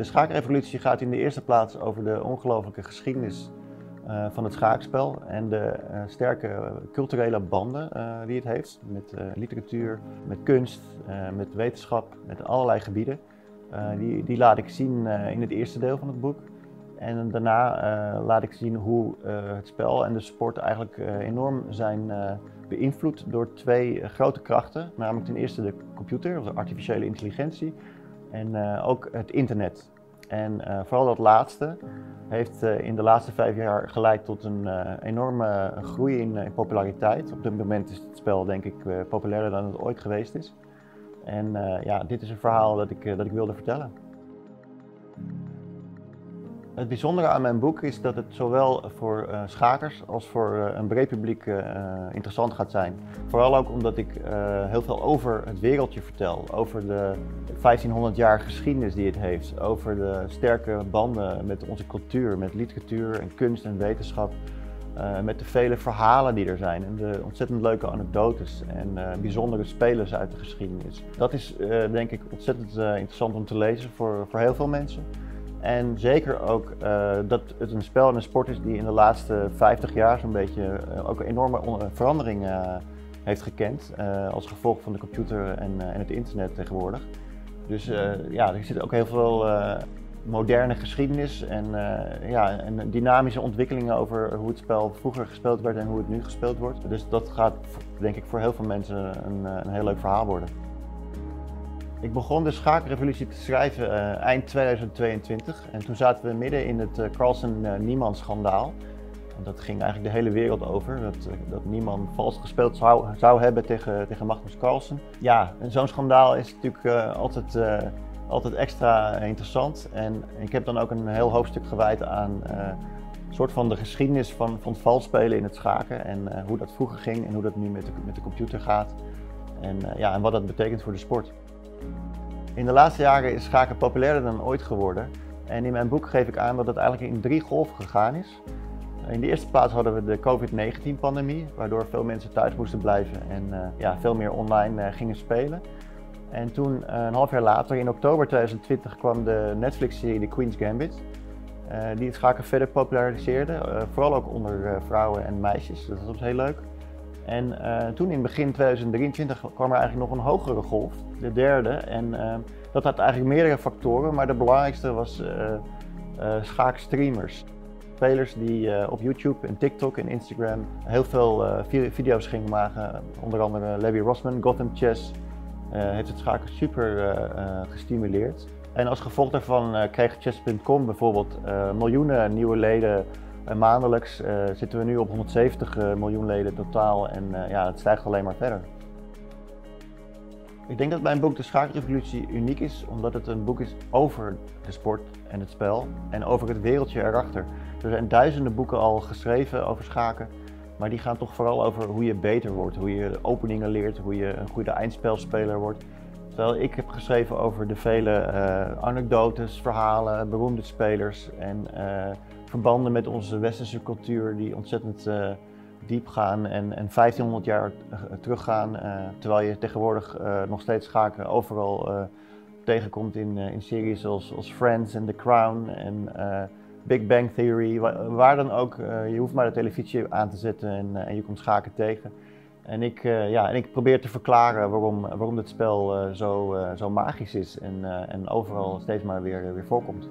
De schaakrevolutie gaat in de eerste plaats over de ongelooflijke geschiedenis uh, van het schaakspel en de uh, sterke culturele banden die het heeft met literatuur, met kunst, met wetenschap, met allerlei gebieden. die, die laat ik zien in het eerste deel van het boek. En daarna laat ik zien hoe het spel en de sport eigenlijk enorm zijn beïnvloed door twee grote krachten. Namelijk ten eerste de computer, of de artificiële intelligentie, en ook het internet. En uh, vooral dat laatste heeft uh, in de laatste vijf jaar geleid tot een enorme groei in, in, populariteit. Op dit moment is het spel denk ik populairder dan het ooit geweest is. En ja, dit is een verhaal dat ik, dat ik wilde vertellen. Het bijzondere aan mijn boek is dat het zowel voor uh, schakers als voor uh, een breed publiek uh, interessant gaat zijn. Vooral ook omdat ik heel veel over het wereldje vertel, over de 1500 jaar geschiedenis die het heeft, over de sterke banden met onze cultuur, met literatuur en kunst en wetenschap, met de vele verhalen die er zijn en de ontzettend leuke anekdotes en bijzondere spelers uit de geschiedenis. Dat is denk ik ontzettend interessant om te lezen voor, voor heel veel mensen. En zeker ook uh, dat het een spel en een sport is die in de laatste 50 jaar zo'n beetje uh, ook een enorme verandering uh, heeft gekend. als gevolg van de computer en, en het internet tegenwoordig. Dus ja, er zit ook heel veel moderne geschiedenis en, ja, en dynamische ontwikkelingen over hoe het spel vroeger gespeeld werd en hoe het nu gespeeld wordt. Dus dat gaat denk ik voor heel veel mensen een, een heel leuk verhaal worden. Ik begon de schaakrevolutie te schrijven uh, eind 2022 en toen zaten we midden in het uh, Carlsen-Niemann schandaal. En dat ging eigenlijk de hele wereld over, dat, uh, dat Niemann vals gespeeld zou, zou hebben tegen, tegen Magnus Carlsen. Ja, zo'n schandaal is natuurlijk altijd, altijd extra interessant en ik heb dan ook een heel hoofdstuk gewijd aan een soort van de geschiedenis van, van het valspelen in het schaken en hoe dat vroeger ging en hoe dat nu met de, met de computer gaat. En, ja, en wat dat betekent voor de sport. In de laatste jaren is schaken populairder dan ooit geworden. En in mijn boek geef ik aan dat het eigenlijk in drie golven gegaan is. In de eerste plaats hadden we de COVID-19-pandemie, waardoor veel mensen thuis moesten blijven en uh, ja, veel meer online uh, gingen spelen. En toen, uh, een half jaar later, in oktober 2020, kwam de Netflix-serie The Queen's Gambit, die het schaken verder populariseerde, vooral ook onder vrouwen en meisjes. Dus dat was heel leuk. En toen in begin 2023 kwam er eigenlijk nog een hogere golf, de derde. En uh, dat had eigenlijk meerdere factoren, maar de belangrijkste was uh, schaakstreamers. Spelers die op YouTube en TikTok en Instagram heel veel video's gingen maken. Onder andere Levi Rossman, Gotham Chess, heeft het schaken super gestimuleerd. En als gevolg daarvan kreeg Chess.com bijvoorbeeld miljoenen nieuwe leden maandelijks. zitten we nu op 170 miljoen leden totaal en ja, het stijgt alleen maar verder. Ik denk dat mijn boek De Schaakrevolutie uniek is, omdat het een boek is over de sport en het spel en over het wereldje erachter. Er zijn duizenden boeken al geschreven over schaken, maar die gaan toch vooral over hoe je beter wordt, hoe je openingen leert, hoe je een goede eindspelspeler wordt. Terwijl ik heb geschreven over de vele anekdotes, verhalen, beroemde spelers en verbanden met onze westerse cultuur die ontzettend uh, diep gaan en, en 1500 jaar eh, teruggaan. Uh, terwijl je tegenwoordig nog steeds schaken overal tegenkomt in, in series zoals, als Friends en The Crown en Big Bang Theory. Waar, waar dan ook, je hoeft maar de televisie aan te zetten en, en je komt schaken tegen. En ik, ja, en ik probeer te verklaren waarom, waarom dit spel zo, zo magisch is en, en overal steeds maar weer, weer voorkomt.